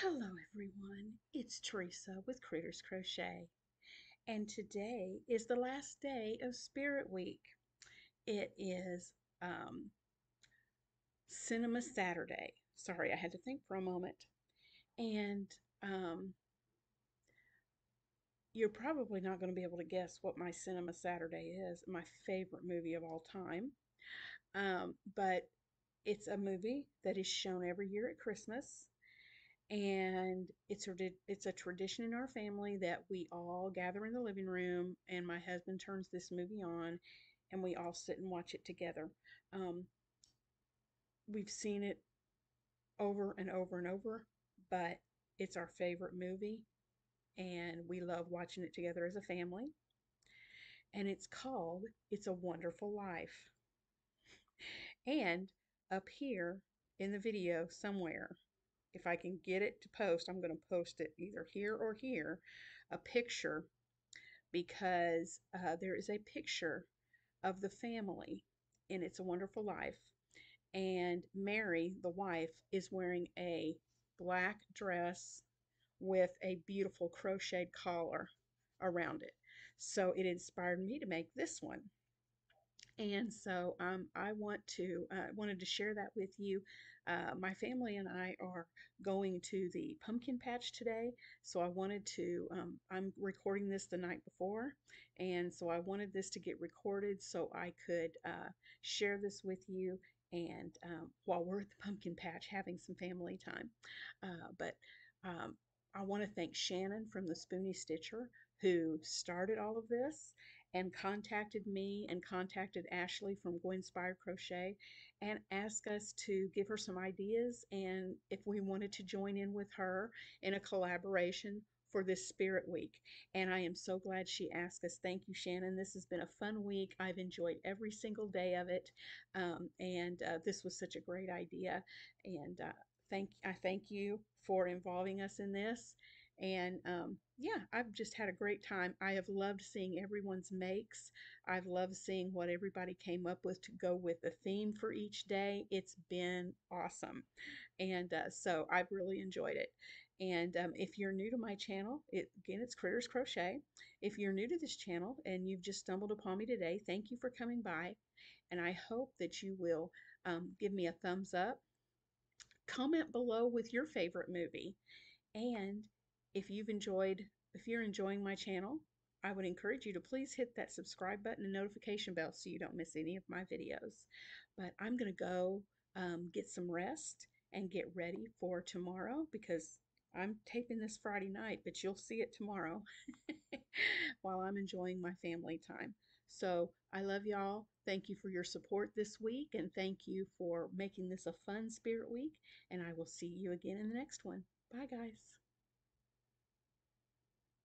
Hello everyone, it's Teresa with Critter's Crochet and today is the last day of Spirit Week. It is um, Cinema Saturday. Sorry, I had to think for a moment. And um, you're probably not going to be able to guess what my Cinema Saturday is, my favorite movie of all time. Um, but it's a movie that is shown every year at Christmas and it's a it's a tradition in our family that we all gather in the living room and my husband turns this movie on and we all sit and watch it together. Um, we've seen it over and over and over but it's our favorite movie and we love watching it together as a family. And it's called it's a wonderful life. And up here in the video somewhere if I can get it to post, I'm going to post it either here or here, a picture because uh, there is a picture of the family in It's a Wonderful Life. And Mary, the wife, is wearing a black dress with a beautiful crocheted collar around it. So it inspired me to make this one. And so um, I want to uh, wanted to share that with you. Uh, my family and I are going to the pumpkin patch today, so I wanted to. Um, I'm recording this the night before, and so I wanted this to get recorded so I could uh, share this with you. And um, while we're at the pumpkin patch, having some family time, uh, but um, I want to thank Shannon from the Spoonie Stitcher who started all of this and contacted me and contacted Ashley from Guinspired Crochet and asked us to give her some ideas and if we wanted to join in with her in a collaboration for this Spirit Week. And I am so glad she asked us. Thank you, Shannon. This has been a fun week. I've enjoyed every single day of it. Um, and uh, this was such a great idea. And uh, thank I thank you for involving us in this. And um, yeah, I've just had a great time. I have loved seeing everyone's makes. I've loved seeing what everybody came up with to go with the theme for each day. It's been awesome. And uh, so I've really enjoyed it. And um, if you're new to my channel, it, again, it's Critter's Crochet. If you're new to this channel and you've just stumbled upon me today, thank you for coming by. And I hope that you will um, give me a thumbs up. Comment below with your favorite movie. And if you've enjoyed, if you're enjoying my channel, I would encourage you to please hit that subscribe button and notification bell so you don't miss any of my videos. But I'm going to go um, get some rest and get ready for tomorrow because I'm taping this Friday night, but you'll see it tomorrow while I'm enjoying my family time. So I love y'all. Thank you for your support this week and thank you for making this a fun spirit week. And I will see you again in the next one. Bye, guys.